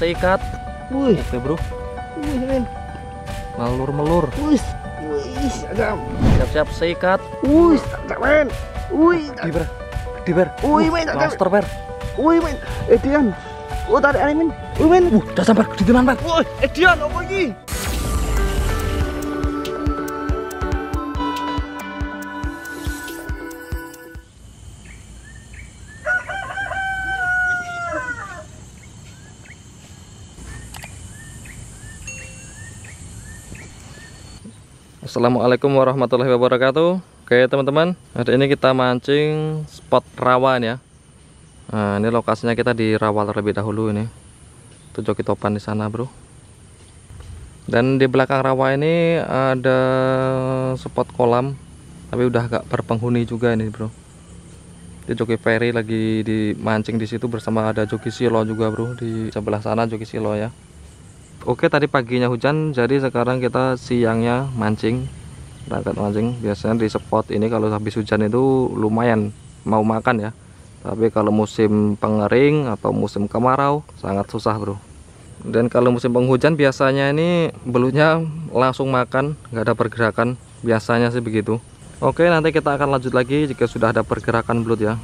seikat. Wih, Oke bro, wih men. melur melur. Wih, wih, adam. Siap-siap seikat. Wih, adam men. Wih, Gede ber, gede ber. Wih, men, ada- Monster ber. wih men. Edian. Oh, tarik ani men. Wih men. Uh, udah sampai gede tenan ber. Wih, Edian apa iki? Assalamualaikum warahmatullahi wabarakatuh. Oke teman-teman, hari ini kita mancing spot rawa nih ya. Nah, ini lokasinya kita di rawa terlebih dahulu ini. Itu joki topan di sana bro. Dan di belakang rawa ini ada spot kolam, tapi udah agak berpenghuni juga ini bro. Di joki ferry lagi dimancing di situ bersama ada joki silo juga bro di sebelah sana joki silo ya. Oke tadi paginya hujan jadi sekarang kita siangnya mancing berangkat mancing. Biasanya di spot ini kalau habis hujan itu lumayan mau makan ya. Tapi kalau musim pengering atau musim kemarau sangat susah bro. Dan kalau musim penghujan biasanya ini belutnya langsung makan nggak ada pergerakan. Biasanya sih begitu. Oke nanti kita akan lanjut lagi jika sudah ada pergerakan belut ya.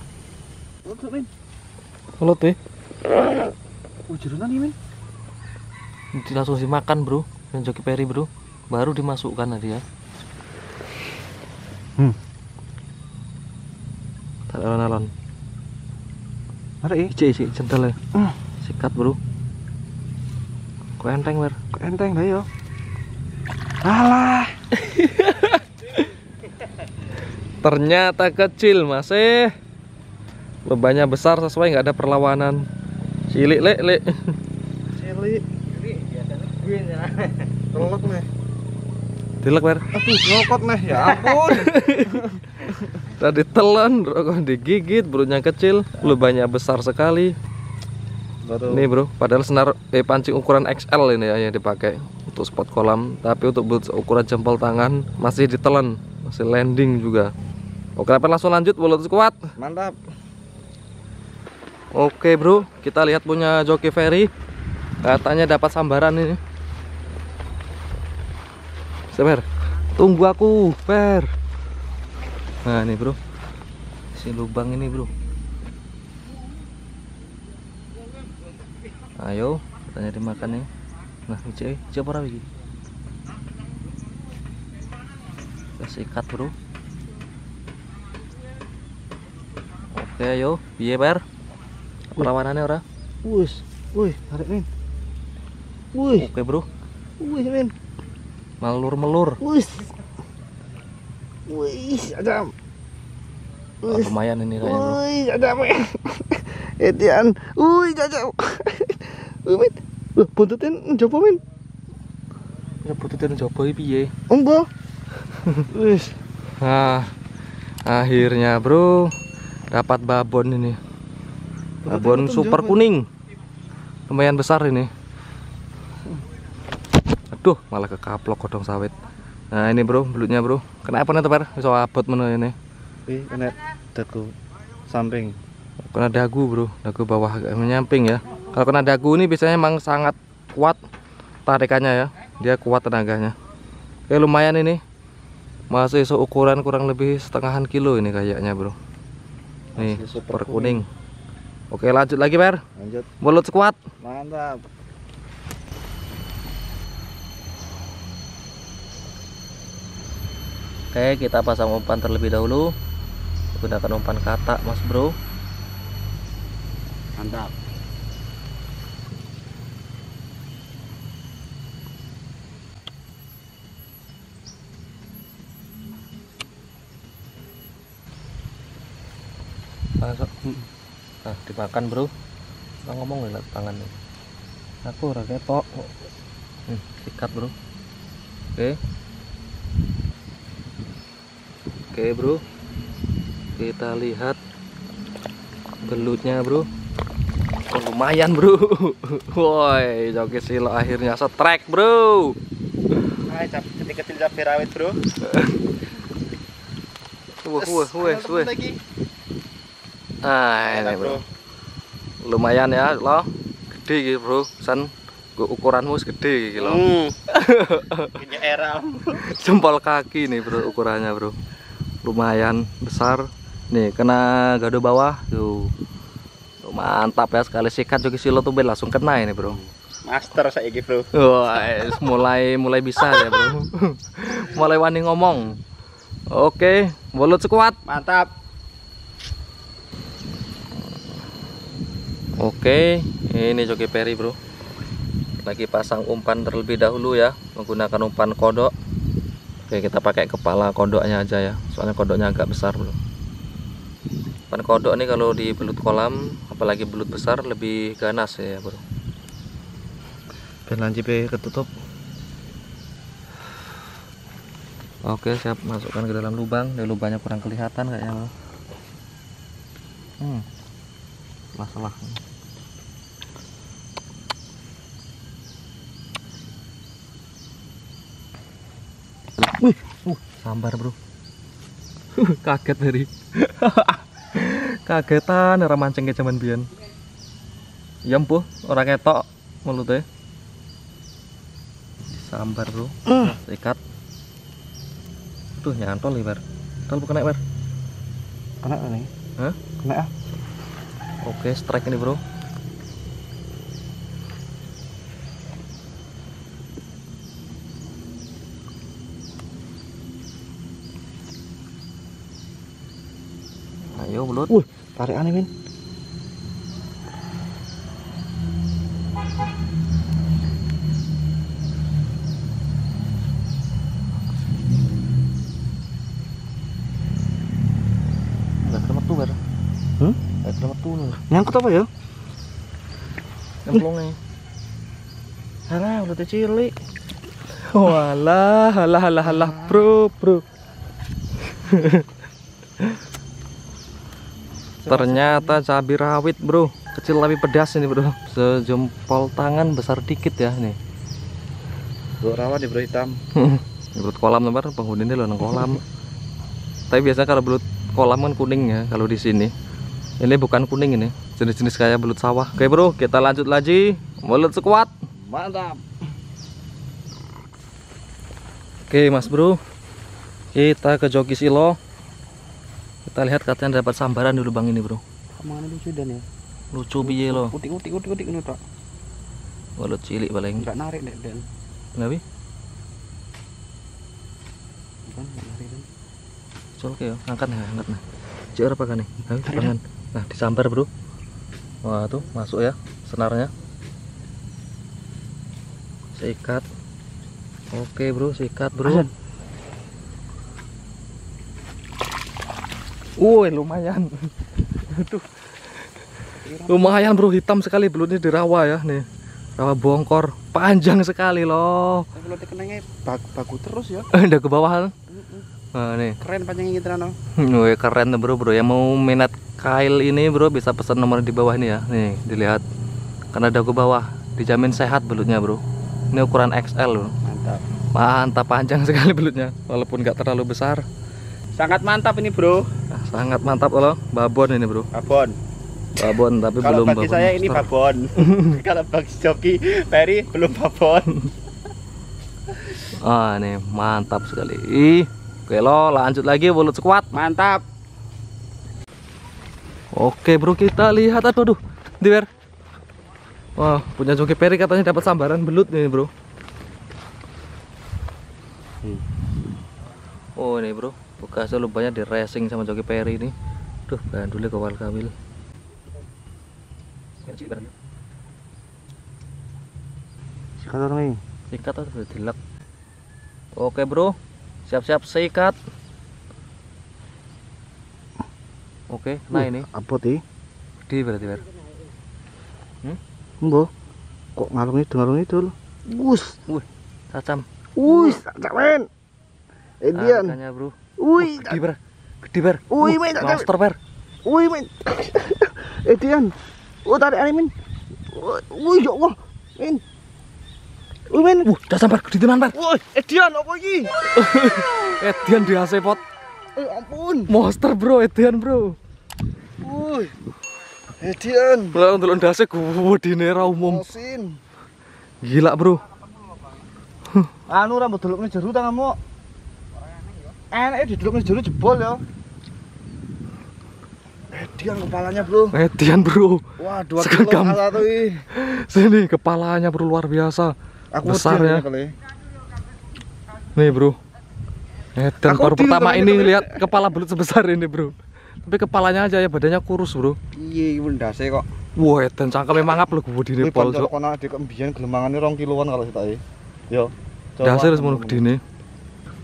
Belut deh Oh, jerunan nih men. Langsung dimakan bro. Dan joki peri bro. Baru dimasukkan tadi ya. Hmm. tak alon-alon. Tarik eh. isi isi centel ya. Hmm. sikat bro. Kok enteng ber Kok enteng dah yo. Alah. ternyata kecil masih. Bebannya besar sesuai nggak ada perlawanan. Cilik lek lek Celi. Telok nih. dilek ber Aduh, ngokot nih. Ya ampun. tadi telan bro kok digigit bronya kecil lubangnya besar sekali Baru. Ini bro, padahal senar eh, pancing ukuran XL ini ya yang dipakai untuk spot kolam, tapi untuk ukuran jempol tangan masih ditelan, masih landing juga. Oke, apa langsung lanjut belut kuat. Mantap. Oke bro, kita lihat punya joki ferry. Katanya dapat sambaran ini. Seber, tunggu aku, Per. Nah ini bro, si lubang ini bro. Ayo, katanya dimakan nih. Nah, cek, cek apa lagi? Kasih ikat bro. Oke, ayo, piye Per? Perlawanannya ora? Wih, wih, tarik men. Wih, Oke bro, wih men. melur-melur. Wih. Wih, adam. Oh, lumayan ini kayaknya. Wih, adam men. Edian. Wih, adam. Wih men. Loh, buntutin coba men. Ya bututin coba piye? Enggak. Wih. Nah, akhirnya bro dapat babon ini. Babon super kuning. Lumayan besar ini. Aduh, malah kekaplok kodong sawit. Nah, ini bro, belutnya bro. Kenapa nih tebar? Bisa abot mana ini? Wih, kena dagu samping. Kena dagu bro, dagu bawah agak menyamping ya. Kalau kena dagu ini biasanya emang sangat kuat tarikannya ya. Dia kuat tenaganya. Oke lumayan ini. Masih seukuran kurang lebih setengahan kilo ini kayaknya bro. Nih super kuning. Oke lanjut lagi per. Lanjut. Mulut squat. Mantap. Oke kita pasang umpan terlebih dahulu. Gunakan umpan kata mas bro. Mantap. Masuk. Nah dimakan bro. Kita ngomong nggak tangan nih. Aku ora ketok. Hmm, sikat bro. Oke. Oke bro. Kita lihat belutnya bro. Oh, lumayan bro. Woi, joki silo akhirnya setrek bro. Hai, kecil-kecil cabai rawit, Bro. Wah, wah, wah, Ada wah. lagi. Ah, ini bro. Lumayan ya, lo. gede gitu bro san ukuranmu wis gede gitu loh Hmm. Era. jempol kaki nih bro ukurannya bro lumayan besar nih kena gado bawah tuh mantap ya sekali sikat joki silo tuh langsung kena ini bro Master saya bro. Wah, es, mulai mulai bisa ya bro mulai wani ngomong oke bolut sekuat Mantap. Oke, ini joki peri bro. Lagi pasang umpan terlebih dahulu ya, menggunakan umpan kodok. Oke, kita pakai kepala kodoknya aja ya, soalnya kodoknya agak besar bro. Umpan kodok ini kalau di belut kolam, apalagi belut besar lebih ganas ya bro. Ben lancipe ketutup. Oke, siap masukkan ke dalam lubang. Di lubangnya kurang kelihatan kayaknya. Hmm, salah salah. Wih, uh, sambar bro. Kaget dari. Kagetan ora mancing ke zaman biyen. Ya empuh, ora ketok mulutnya. Sambar bro. Hmm. Ikat. Tuh nyantol nih, Bar. Tol bukan naik, Bar. Kena nih. Hah? Kena ah. Oke, strike ini, Bro. Belut. Wih, tarik aneh men. Enggak kena metu, Bar. Hmm? Enggak kena metu nih. Nyangkut apa ya? Nyemplungnya. Alah, udah cilik. Walah, halah, halah, halah, bro, bro. Ternyata cabai rawit, bro. Kecil tapi pedas ini, bro. Sejempol tangan besar dikit ya nih. Bro rawa di bro hitam. Ini belut kolam lembar, penghuni ini loh nang kolam. Tapi biasanya kalau belut kolam kan kuning ya kalau di sini. Ini bukan kuning ini, jenis-jenis kayak belut sawah. Oke, bro, kita lanjut lagi. Belut sekuat. Mantap. Oke mas bro Kita ke Joki Silo Kita lihat katanya dapat sambaran di lubang ini bro Ke mana lucu dan ya? Lucu biye lo Utik utik utik utik ini tak. Walut cilik paling Enggak narik deh dan. Kenapa? Bukan enggak narik dan. Colke ya, angkat nah, angkat nah Jauh apa kan nih? Tangan Nah disambar bro Wah tuh masuk ya senarnya Sikat Oke bro, sikat bro Asan. Woi lumayan. Aduh. Lumayan bro, hitam sekali belutnya di rawa ya nih. Rawa bongkor, panjang sekali loh. Tapi kalau tekenanya bagus bagus terus ya. Udah ke bawah Nah nih. Keren panjangnya gitu no. Wih keren tuh bro bro. Yang mau minat kail ini bro bisa pesan nomor di bawah ini ya. Nih dilihat. Karena dagu bawah. Dijamin sehat belutnya bro. Ini ukuran XL loh Mantap. mantap panjang sekali belutnya. Walaupun nggak terlalu besar Sangat mantap ini bro. Nah, sangat mantap loh babon ini bro Babon. babon tapi Kalau belum bagi babon saya ini babon. Kalau bagi Joki Peri belum babon. ah nih mantap sekali Ih, oke lo lanjut lagi belut sekuat Mantap. Oke bro kita lihat aduh aduh di Ber. Wah punya joki peri katanya dapat sambaran belut nih bro. Hmm. Oh ini bro bekasnya lubangnya di racing sama joki peri ini. Duh bandulnya kawal kamil. Sikat orang ini. Sikat atau udah dilek. Oke bro siap-siap sikat. Oke nah ini Apa ti? di berarti Ber. Mbok. Kok ngalung itu ngalung itu. Wus. Cacam. Wus, men. Edian. Harganya bro. Wih, Gede ber. Gede ber. Wih, men, monster ber. wih, men. Edian. Oh, tarik ani, men. Wih, ya Allah. Men. Wih, men. Uh, cacam ber. Gede tenan ber. Wih, Edian apa iki? Edian di AC pot Eh, ampun. monster bro Edian bro Wih. Edian. Lah untuk ndase gedine ra umum. Gila, Bro. Anu rambut delokne jero ta kamu. Enak di delokne jero jebol ya. Edian kepalanya, Bro. Edian, Bro. Wah, 2 kilo Segenggam. satu ih. Sini kepalanya, Bro, luar biasa. Aku Besar ya. kali. Nih, Bro. Edan Aku baru di pertama ini tapi- lihat kepala belut sebesar ini, Bro. Tapi kepalanya aja ya badannya kurus, Bro. Iya, iki ndase kok. Wah, edan cangkeme mangap lho gedine Ini pol. pol Cok. kono adik kembian gelemangane 2 kiloan kalau sitake. Yo. Dasar semono gedine.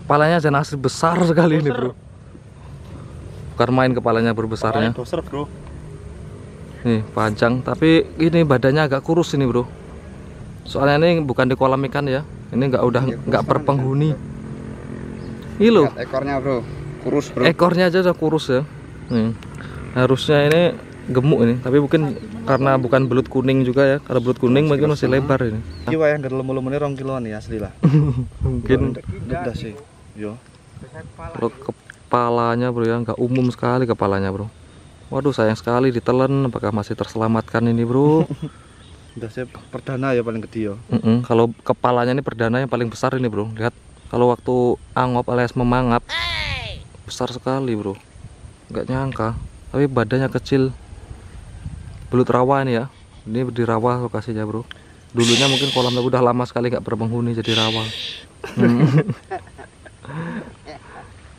Kepalanya aja nasib besar sekali ini, Bro. Bukan main kepalanya berbesarnya. Doser, Bro. Nih, panjang, tapi ini badannya agak kurus ini, Bro. Soalnya ini bukan di kolam ikan ya. Ini nggak udah Iya, nggak kurus per banget, penghuni. Ini loh, ekornya, Bro. Kurus, Bro. ekornya aja udah kurus ya. Nih. Harusnya ini gemuk ini, tapi mungkin karena bukan belut kuning juga ya. Kalau belut kuning mungkin masih lebar ini. Iki wae ndek lemu-lemune 2 kiloan ya asli lah. Mungkin Udah sih. Yo. Bro, kepalanya bro ya nggak umum sekali kepalanya bro. Waduh sayang sekali ditelan. Apakah masih terselamatkan ini bro? Udah sih perdana ya paling gede yo. Mm-mm, Kalau kepalanya ini perdana yang paling besar ini bro. Lihat kalau waktu angop alias memangap besar sekali bro. Nggak nyangka. Tapi badannya kecil. Belut rawa ini ya. Ini di rawa lokasinya bro. Dulunya mungkin kolamnya udah lama sekali nggak berpenghuni jadi rawa. Hmm.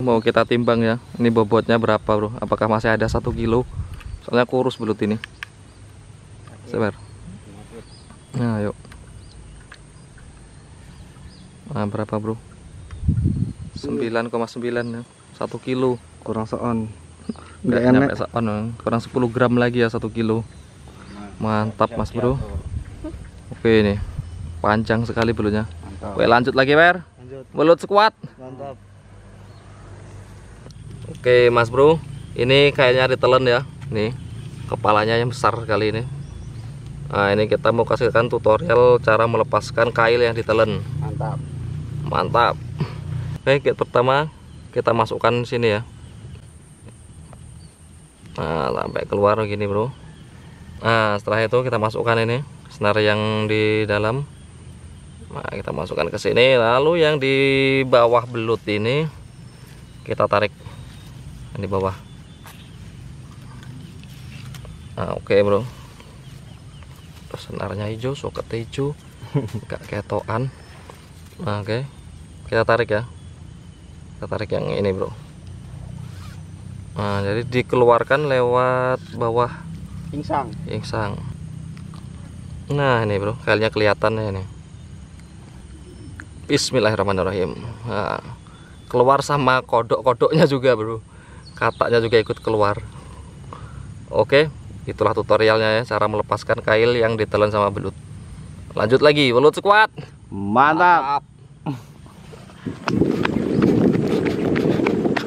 Mau kita timbang ya. Ini bobotnya berapa bro? Apakah masih ada satu kilo? Soalnya kurus belut ini. Sebar. Nah, yuk. Nah, berapa, Bro? 9,9 ya. 1 kilo. Kurang seon. Enggak Nggak nyampe seon, eh. kurang 10 gram lagi ya 1 kilo. Mantap, Mas, Bro. Oke nih. Panjang sekali belutnya. Oke, lanjut lagi. Lanjut. Belut sekuat. Oke, Mas, Bro. Ini kayaknya ditelan ya. Nih. Kepalanya yang besar sekali ini. Nah, ini kita mau kasihkan tutorial cara melepaskan kail yang ditelan. Mantap. mantap oke gate pertama kita masukkan sini ya nah sampai keluar gini bro nah setelah itu kita masukkan ini senar yang di dalam nah kita masukkan ke sini lalu yang di bawah belut ini kita tarik di bawah nah oke bro terus senarnya hijau soket hijau gak ketokan Nah, Oke, kita tarik ya. Kita tarik yang ini, bro. Nah, jadi dikeluarkan lewat bawah Pingsang. insang. Nah, ini bro, kayaknya kelihatan ya ini. Bismillahirrahmanirrahim. Nah, keluar sama kodok-kodoknya juga, bro. Katanya juga ikut keluar. Oke, itulah tutorialnya ya, cara melepaskan kail yang ditelan sama belut. Lanjut lagi, belut sekuat. Mantap.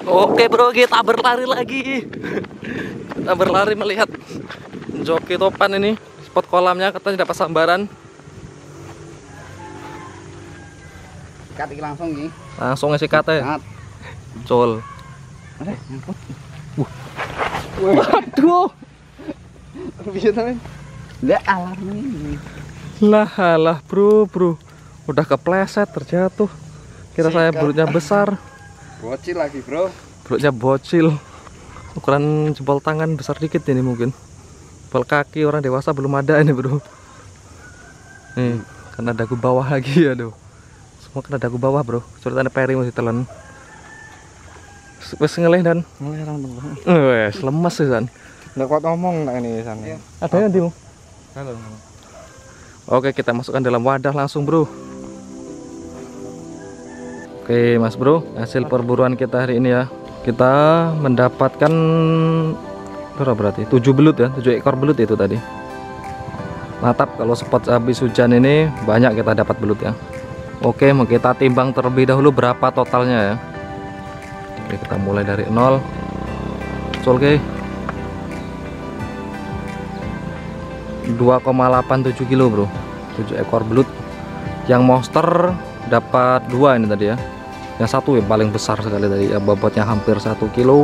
Oke bro, kita berlari lagi. Kita berlari melihat joki topan ini. Spot kolamnya katanya dapat sambaran. Kat iki langsung iki. Langsung ngisi kata ya. Col. Ada Waduh. Bisa tapi. Lihat alarm ini. Lah lah bro, bro. Udah kepleset terjatuh. Kira saya belutnya besar, Bocil lagi, Bro. belutnya bocil. Ukuran jempol tangan besar dikit ini mungkin. Jempol kaki orang dewasa belum ada ini bro. Nih, kena dagu bawah lagi aduh. Semua kena dagu bawah bro. Sulit ada peri masih telan. Wes ngelih dan tuh. wes lemes sih san. Nggak kuat ngomong nak ini sana. Ada yang di Halo. Oke kita masukkan dalam wadah langsung bro. Oke mas bro hasil perburuan kita hari ini ya kita mendapatkan berapa berarti 7 belut ya 7 ekor belut itu tadi mantap kalau spot habis hujan ini banyak kita dapat belut ya Oke mau kita timbang terlebih dahulu berapa totalnya ya Oke kita mulai dari nol. Oke 2,87 kilo bro. 7 ekor belut. Yang monster dapat dua ini tadi ya. Yang satu yang paling besar sekali tadi. Ya bobotnya hampir satu kilo.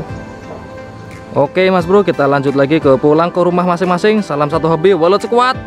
Oke Mas Bro, kita lanjut lagi ke pulang ke rumah masing-masing. Salam satu hobi, walau sekuat.